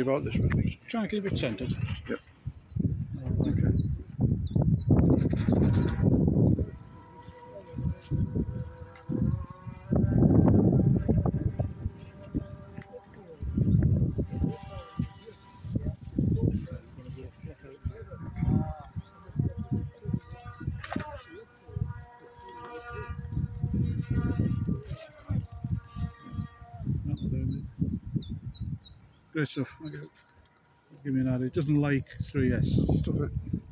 about this, but just try and keep it centered. Yep. Oh, okay. Great stuff. Give me an idea. It doesn't like 3S. Stuff it.